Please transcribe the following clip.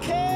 Care,